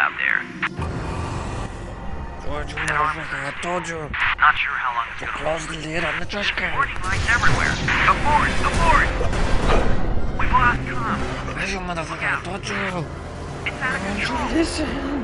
out there. George, you motherfucker, I told you. Not sure how long it's so gonna close the lid on the trash can. Warning lights everywhere. Abort! Abort! We've lost comms. Where's your motherfucker, I told you. It's out of control. Listen.